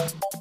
Bye.